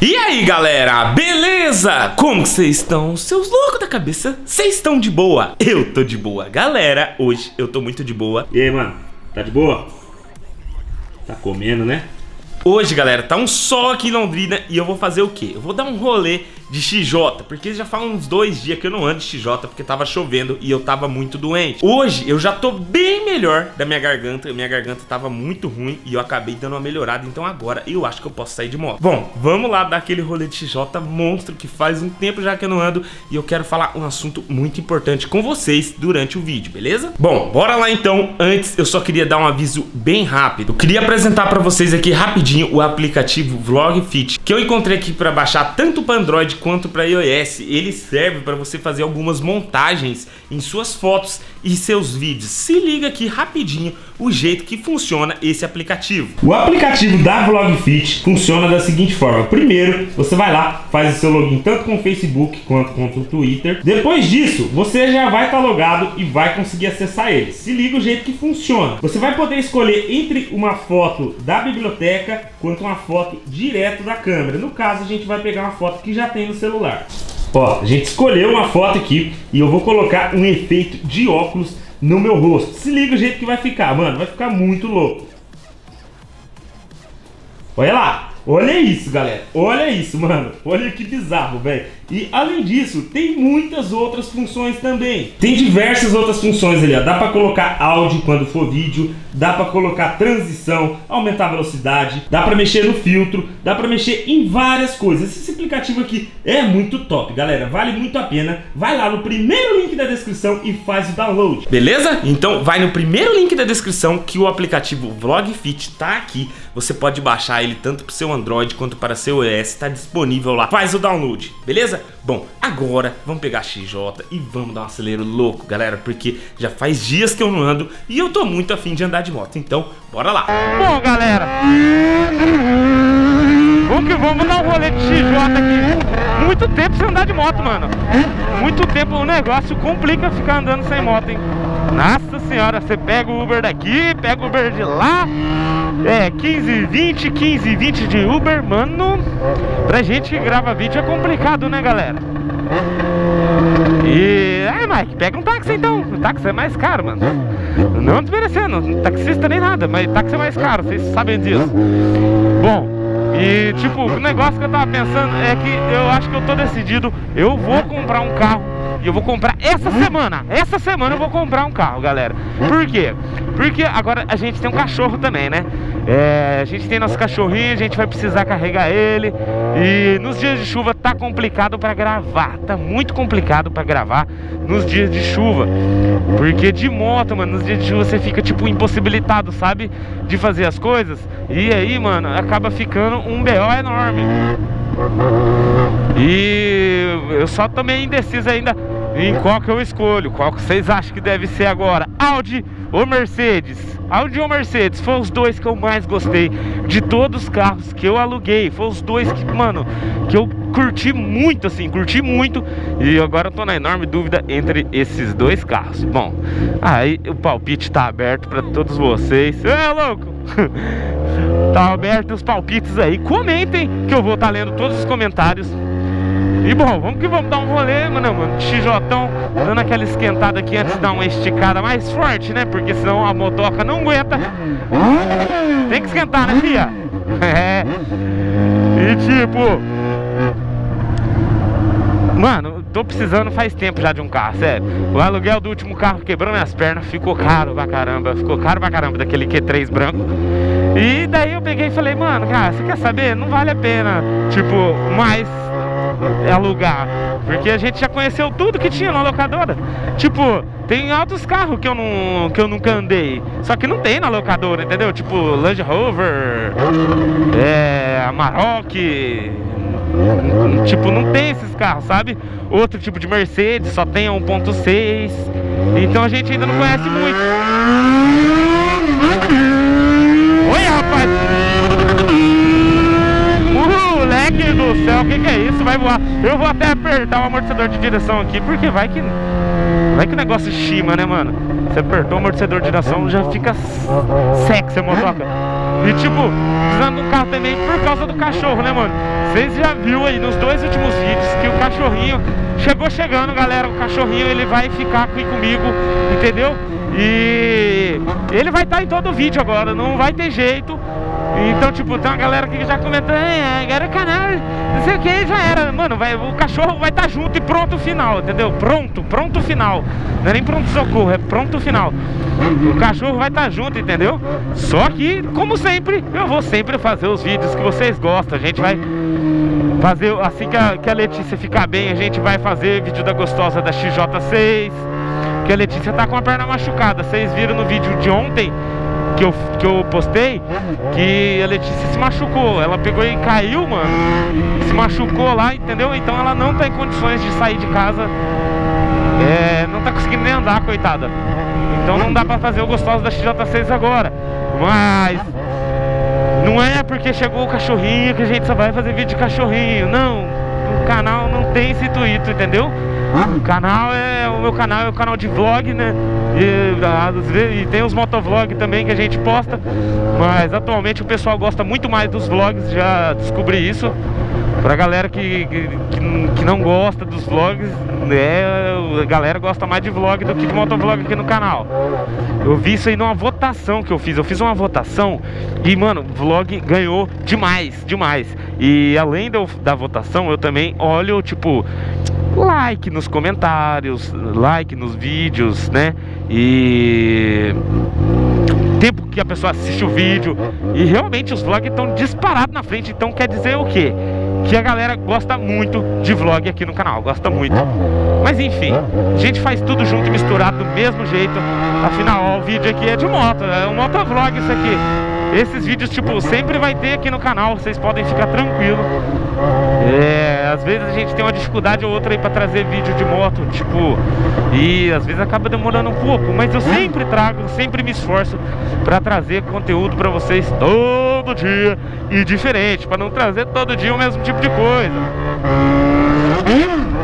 E aí galera, beleza? Como que vocês estão? Seus loucos da cabeça, vocês estão de boa? Eu tô de boa Galera, hoje eu tô muito de boa E aí, mano? Tá de boa? Tá comendo, né? Hoje, galera, tá um sol aqui em Londrina e eu vou fazer o quê? Eu vou dar um rolê de XJ, porque já faz uns dois dias que eu não ando de XJ porque tava chovendo e eu tava muito doente. Hoje eu já tô bem melhor da minha garganta, minha garganta tava muito ruim e eu acabei dando uma melhorada, então agora eu acho que eu posso sair de moto. Bom, vamos lá dar aquele rolê de XJ monstro que faz um tempo já que eu não ando e eu quero falar um assunto muito importante com vocês durante o vídeo, beleza? Bom, bora lá então. Antes eu só queria dar um aviso bem rápido. Eu queria apresentar para vocês aqui rapidinho o aplicativo Vlogfit que eu encontrei aqui para baixar tanto para Android quanto para iOS. Ele serve para você fazer algumas montagens em suas fotos e seus vídeos. Se liga aqui rapidinho o jeito que funciona esse aplicativo. O aplicativo da Vlogfit funciona da seguinte forma. Primeiro, você vai lá, faz o seu login tanto com o Facebook quanto com o Twitter. Depois disso, você já vai estar tá logado e vai conseguir acessar ele. Se liga o jeito que funciona. Você vai poder escolher entre uma foto da biblioteca quanto uma foto direto da câmera. No caso, a gente vai pegar uma foto que já tem no celular. Ó, a gente escolheu uma foto aqui e eu vou colocar um efeito de óculos no meu rosto. Se liga o jeito que vai ficar, mano. Vai ficar muito louco. Olha lá. Olha isso, galera. Olha isso, mano. Olha que bizarro, velho. E além disso, tem muitas outras funções também. Tem diversas outras funções ali, ó. Dá para colocar áudio quando for vídeo, dá para colocar transição, aumentar a velocidade, dá para mexer no filtro, dá para mexer em várias coisas. Esse aplicativo aqui é muito top, galera. Vale muito a pena. Vai lá no primeiro link da descrição e faz o download. Beleza? Então vai no primeiro link da descrição que o aplicativo Vlogfit tá aqui. Você pode baixar ele tanto para seu Android quanto para seu iOS, está disponível lá. Faz o download, beleza? Beleza? Bom, agora vamos pegar a XJ e vamos dar um acelero louco, galera, porque já faz dias que eu não ando e eu tô muito afim de andar de moto, então bora lá. Bom, galera, vamos que vamos dar um rolê de XJ aqui. Muito tempo sem andar de moto, mano. Muito tempo, o negócio complica ficar andando sem moto, hein? Nossa senhora, você pega o Uber daqui, pega o Uber de lá É, 15, 20, 15, 20 de Uber, mano Pra gente que grava vídeo é complicado, né galera? E... É, Mike, pega um táxi então O táxi é mais caro, mano Não desmerecendo, taxista nem nada Mas táxi é mais caro, vocês sabem disso Bom, e tipo, o negócio que eu tava pensando é que eu acho que eu tô decidido Eu vou comprar um carro e eu vou comprar essa semana. Essa semana eu vou comprar um carro, galera. Por quê? Porque agora a gente tem um cachorro também, né? É, a gente tem nosso cachorrinho, a gente vai precisar carregar ele. E nos dias de chuva tá complicado para gravar. Tá muito complicado para gravar nos dias de chuva. Porque de moto, mano, nos dias de chuva você fica tipo impossibilitado, sabe? De fazer as coisas. E aí, mano, acaba ficando um BO enorme. E eu só também indeciso ainda em qual que eu escolho? Qual que vocês acham que deve ser agora? Audi ou Mercedes? Audi ou Mercedes? Foi os dois que eu mais gostei de todos os carros que eu aluguei. Foi os dois que, mano, que eu curti muito, assim, curti muito. E agora eu tô na enorme dúvida entre esses dois carros. Bom, aí o palpite tá aberto para todos vocês. É louco! tá aberto os palpites aí. Comentem que eu vou estar tá lendo todos os comentários e bom, vamos que vamos dar um rolê, mano, mano. XJ dando aquela esquentada aqui antes de dar uma esticada mais forte, né? Porque senão a motoca não aguenta. Tem que esquentar, né, fia? É. E tipo. Mano, tô precisando faz tempo já de um carro, sério. O aluguel do último carro quebrou minhas pernas, ficou caro pra caramba, ficou caro pra caramba daquele Q3 branco. E daí eu peguei e falei, mano, cara, você quer saber? Não vale a pena, tipo, mais alugar. Porque a gente já conheceu tudo que tinha na locadora. Tipo, tem altos carros que eu, não, que eu nunca andei. Só que não tem na locadora, entendeu? Tipo, Land Rover, é, Amarok. Tipo, não tem esses carros, sabe? Outro tipo de Mercedes, só tem 1.6. Então a gente ainda não conhece muito. Oi, rapaz! Moleque do céu, o que, que é isso? Vai voar. Eu vou até apertar o amortecedor de direção aqui, porque vai que. Vai que o negócio chima, né, mano? Você apertou o amortecedor de direção, já fica sexy a motoca. E tipo, precisando um carro também por causa do cachorro, né, mano? Vocês já viu aí nos dois últimos vídeos que o cachorrinho chegou chegando, galera. O cachorrinho ele vai ficar aqui comigo, entendeu? E ele vai estar tá em todo o vídeo agora, não vai ter jeito. Então, tipo, tem uma galera que já comentou, é, era canal, não sei o que, já era. Mano, vai, o cachorro vai estar tá junto e pronto final, entendeu? Pronto, pronto final. Não é nem pronto socorro, é pronto final. O cachorro vai estar tá junto, entendeu? Só que, como sempre, eu vou sempre fazer os vídeos que vocês gostam. A gente vai fazer, assim que a, que a Letícia ficar bem, a gente vai fazer vídeo da gostosa da XJ6. Que a Letícia tá com a perna machucada. Vocês viram no vídeo de ontem que eu, que eu postei que a Letícia se machucou. Ela pegou e caiu, mano. Se machucou lá, entendeu? Então ela não tá em condições de sair de casa. É, não tá conseguindo nem andar, coitada. Então não dá pra fazer o gostoso da XJ6 agora. Mas não é porque chegou o cachorrinho que a gente só vai fazer vídeo de cachorrinho. Não, o canal não tem esse intuito, entendeu? O canal é o meu canal é o canal de vlog, né? E, e tem os motovlog também que a gente posta. Mas atualmente o pessoal gosta muito mais dos vlogs, já descobri isso. Pra galera que, que, que não gosta dos vlogs, né? A galera gosta mais de vlog do que de motovlog aqui no canal. Eu vi isso aí numa votação que eu fiz. Eu fiz uma votação e, mano, vlog ganhou demais, demais. E além do, da votação, eu também olho, tipo, like nos comentários, like nos vídeos, né? E tempo que a pessoa assiste o vídeo e realmente os vlogs estão disparados na frente, então quer dizer o quê? Que a galera gosta muito de vlog aqui no canal, gosta muito. Mas enfim, a gente faz tudo junto e misturado do mesmo jeito. Afinal, o vídeo aqui é de moto, é um motovlog isso aqui. Esses vídeos, tipo, sempre vai ter aqui no canal, vocês podem ficar tranquilo. É, às vezes a gente tem uma dificuldade ou outra aí pra trazer vídeo de moto, tipo, e às vezes acaba demorando um pouco, mas eu sempre trago, sempre me esforço pra trazer conteúdo pra vocês todo dia e diferente, pra não trazer todo dia o mesmo tipo de coisa.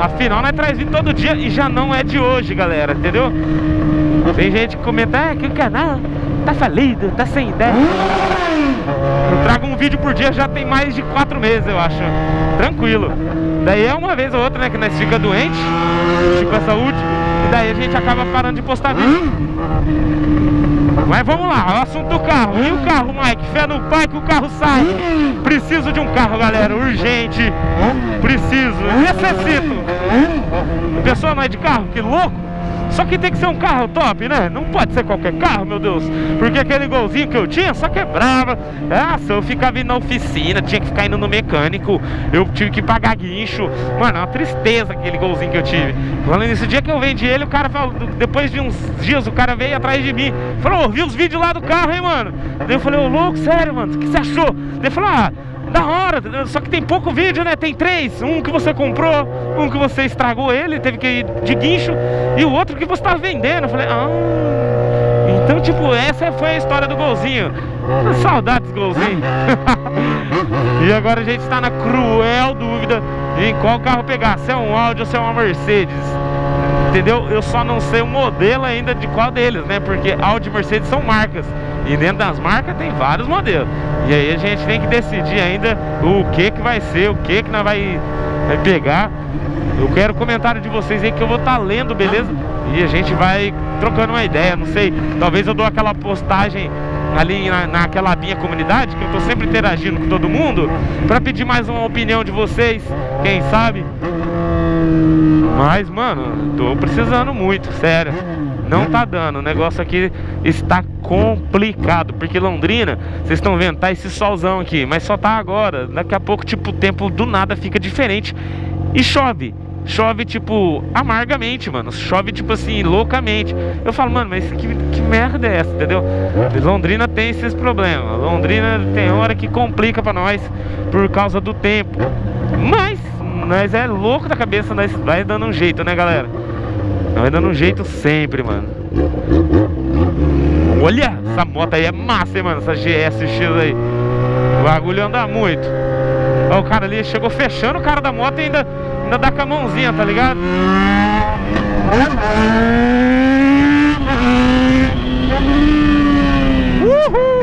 Afinal, nós traz todo dia e já não é de hoje, galera, entendeu? Tem gente que comenta, ah, que o canal tá falido, tá sem ideia. Eu trago um vídeo por dia já tem mais de quatro meses, eu acho. Tranquilo. Daí é uma vez ou outra, né, que nós fica doente, tipo a saúde, e daí a gente acaba parando de postar vídeo. Mas vamos lá, o assunto do carro. E o carro, Mike? Fé no pai que o carro sai. Preciso de um carro, galera, urgente. Preciso, necessito. Pessoa não é de carro? Que louco! Só que tem que ser um carro top, né? Não pode ser qualquer carro, meu Deus. Porque aquele golzinho que eu tinha só quebrava. Ah, se eu ficava indo na oficina, tinha que ficar indo no mecânico. Eu tive que pagar guincho. Mano, é uma tristeza aquele golzinho que eu tive. Falando nesse dia que eu vendi ele, o cara falou, depois de uns dias, o cara veio atrás de mim. Falou, oh, vi os vídeos lá do carro, hein, mano? Daí eu falei, ô louco, sério, mano, o que você achou? Daí ele falou, ah. Da hora, só que tem pouco vídeo, né? Tem três. Um que você comprou, um que você estragou ele, teve que ir de guincho, e o outro que você tá vendendo. Eu falei, ah. Então, tipo, essa foi a história do golzinho. Saudades, golzinho. e agora a gente está na cruel dúvida em qual carro pegar, se é um Audi ou se é uma Mercedes. Entendeu? Eu só não sei o modelo ainda de qual deles, né? Porque Audi e Mercedes são marcas. E dentro das marcas tem vários modelos. E aí a gente tem que decidir ainda o que que vai ser, o que que nós vai, pegar. Eu quero comentário de vocês aí que eu vou estar tá lendo, beleza? E a gente vai trocando uma ideia, não sei. Talvez eu dou aquela postagem ali na, naquela minha comunidade, que eu tô sempre interagindo com todo mundo, para pedir mais uma opinião de vocês, quem sabe. Mas, mano, tô precisando muito, sério. Não tá dando, o negócio aqui está complicado Porque Londrina, vocês estão vendo, tá esse solzão aqui Mas só tá agora, daqui a pouco, tipo, o tempo do nada fica diferente. E chove Chove, tipo, amargamente, mano. Chove, tipo assim, loucamente. Eu falo, mano, mas que, que merda é essa, entendeu? Londrina tem esses problemas. Londrina tem hora que complica pra nós Por causa do tempo. Mas, nós é louco da cabeça Nós vai dando um jeito, né, galera? Vai dando um jeito sempre, mano Olha, essa moto aí é massa, hein, mano Essa GSX aí O bagulho anda muito Ó, o cara ali chegou fechando o cara da moto e ainda, ainda dá com a mãozinha, tá ligado? Uhul!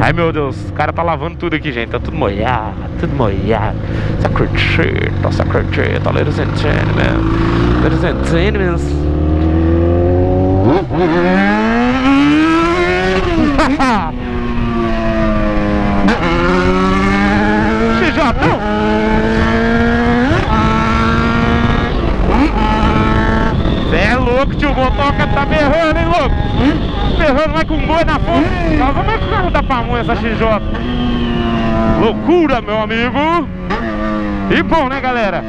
Ai meu Deus, o cara tá lavando tudo aqui, gente. Tá tudo molhado, tudo molhado. Só curtindo, ladies and gentlemen. Ladies and gentlemen. XJ! Cê é louco, tio, o motoca tá berrando, hein, louco? Berrando, vai com boi na frente. Nós vamos que o carro da pamonha, essa XJ. Loucura, meu amigo. E bom, né, galera?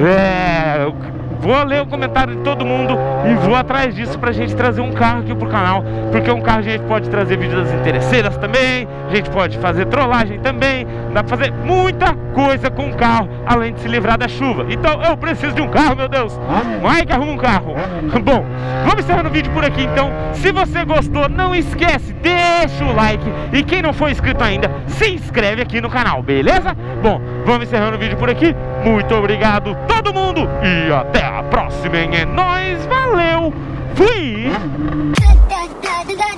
É... Vou ler o comentário de todo mundo e vou atrás disso pra gente trazer um carro aqui pro canal. Porque um carro a gente pode trazer vídeos das interesseiras também, a gente pode fazer trollagem também, dá pra fazer muita coisa com o carro, além de se livrar da chuva. Então eu preciso de um carro, meu Deus. Vai que arruma um carro. Bom, vamos encerrando o vídeo por aqui então. Se você gostou, não esquece, deixa o like. E quem não for inscrito ainda, se inscreve aqui no canal, beleza? Bom, vamos encerrando o vídeo por aqui. Muito obrigado todo mundo e até a próxima, hein? É nóis, valeu, fui! da